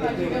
Gracias.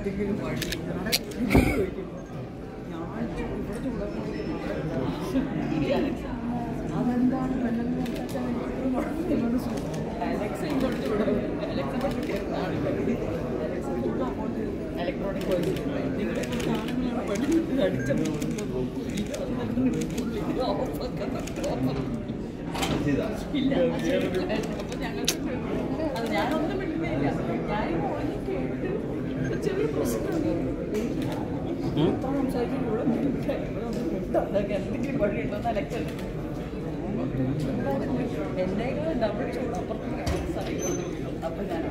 എന്തെങ്കിലും വഴി അതെന്താണ്? ഇലക്ട്രോണിക് ഇല്ല അപ്പൊ ഞങ്ങൾ അത് ഞാനൊന്നും എത്ര സംസാരിക്കുമ്പോഴും അതൊക്കെ എന്തെങ്കിലും വഴിയുണ്ടോന്ന് ഇലക്ഷൻ എന്നേക്കാൾ ഡബിൾ ചൂട് അപ്പുറത്ത് അപ്പൊ ഞാൻ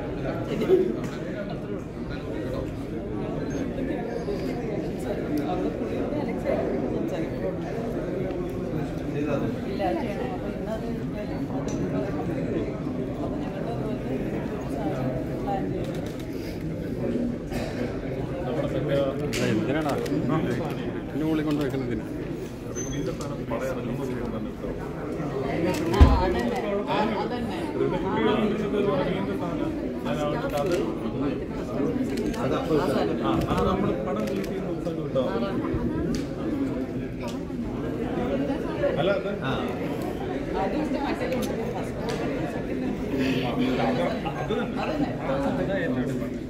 അവിടെ പുള്ളിയോട് ഇലക്ഷൻ സംസാരിക്കുമ്പോൾ ഇല്ല ചെയ്യണം അപ്പൊ ഇന്നത് എന്തിനാടാ എന്നെ ഉള്ളിൽ കൊണ്ട് വെക്കുന്നതിന് അതന്നെ. ആ, അതന്നെ. ആ സാധനം. അതുകൊണ്ട് മറ്റേതുണ്ട്. അതന്നെ. അതെ. അതെ. ആ,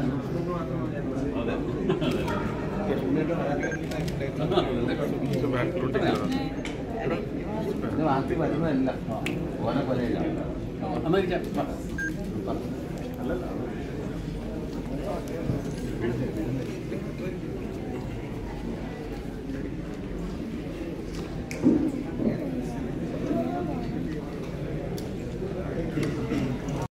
ഇപ്പൊ ആര്? ഇപ്പൊ ശശി ആര്? ഞാൻ അത്ര ഇത്